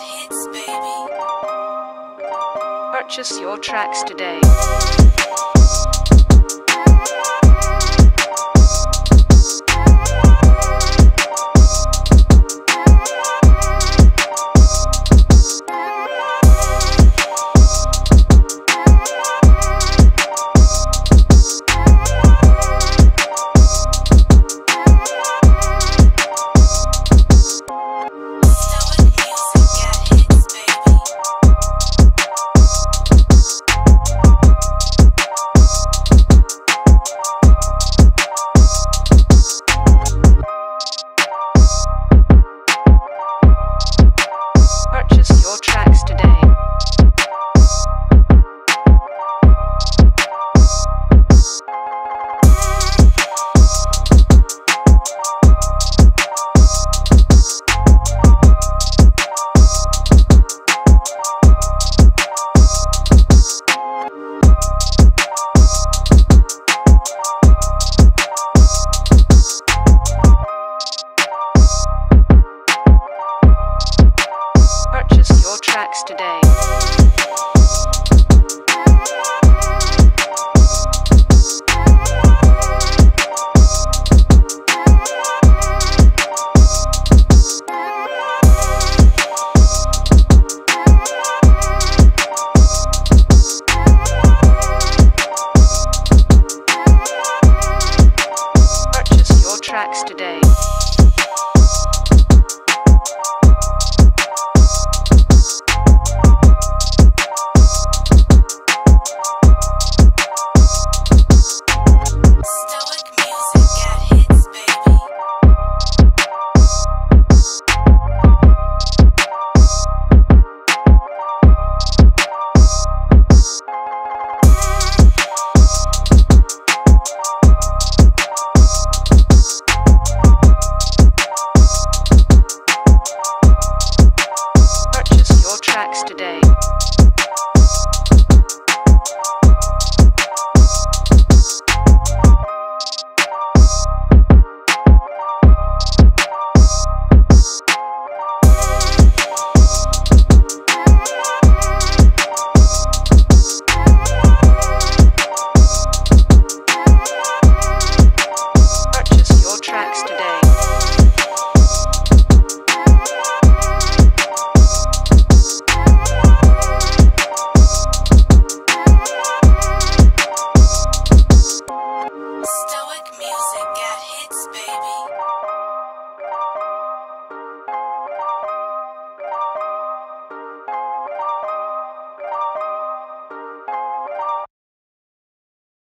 Hits, Purchase your tracks today.